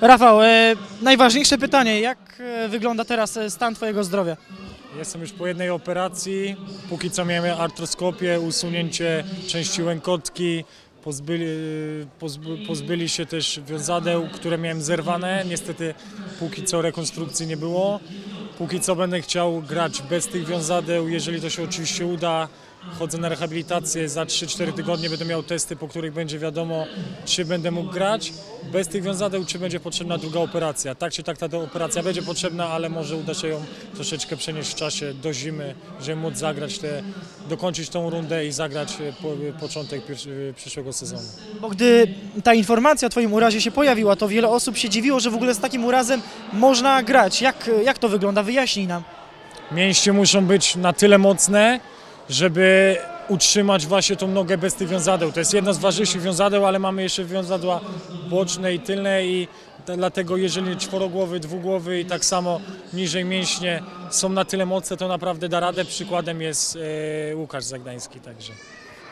Rafał, e, najważniejsze pytanie, jak e, wygląda teraz e, stan Twojego zdrowia? Jestem już po jednej operacji. Póki co miałem artroskopię, usunięcie części łękotki. Pozbyli, pozby, pozbyli się też wiązadeł, które miałem zerwane. Niestety póki co rekonstrukcji nie było. Póki co będę chciał grać bez tych wiązadeł, jeżeli to się oczywiście uda. Chodzę na rehabilitację, za 3-4 tygodnie będę miał testy, po których będzie wiadomo, czy będę mógł grać bez tych wiązadeł, czy będzie potrzebna druga operacja. Tak czy tak ta operacja będzie potrzebna, ale może uda się ją troszeczkę przenieść w czasie do zimy, żeby móc zagrać te, dokończyć tą rundę i zagrać e, po, początek pierwszy- przyszłego sezonu. Bo gdy ta informacja o Twoim urazie się pojawiła, to wiele osób się dziwiło, że w ogóle z takim urazem można grać. Jak, jak to wygląda? Wyjaśnij nam. Mięśnie muszą być na tyle mocne, żeby utrzymać właśnie tą nogę bez tych wiązadeł. To jest jedno z ważniejszych wiązadeł, ale mamy jeszcze wiązadła boczne i tylne i dlatego jeżeli czworogłowy, dwugłowy i tak samo niżej mięśnie są na tyle mocne, to naprawdę da radę. Przykładem jest e, Łukasz Zagdański także.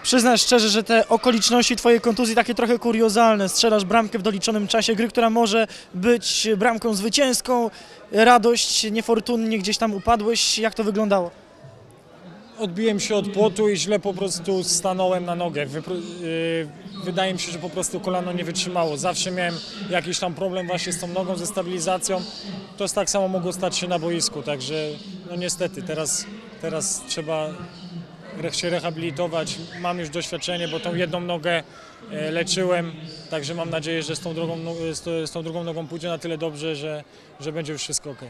Przyznasz szczerze, że te okoliczności Twojej kontuzji takie trochę kuriozalne. Strzelasz bramkę w doliczonym czasie gry, która może być bramką zwycięską. Radość, niefortunnie gdzieś tam upadłeś. Jak to wyglądało? Odbiłem się od płotu i źle po prostu stanąłem na nogę. Wypro- yy, wydaje mi się, że po prostu kolano nie wytrzymało. Zawsze miałem jakiś tam problem właśnie z tą nogą, ze stabilizacją. To tak samo mogło stać się na boisku, także no niestety teraz, teraz trzeba się rehabilitować. Mam już doświadczenie, bo tą jedną nogę e, leczyłem, także mam nadzieję, że z tą drugą, no- z tą drugą nogą pójdzie na tyle dobrze, że, że będzie już wszystko ok.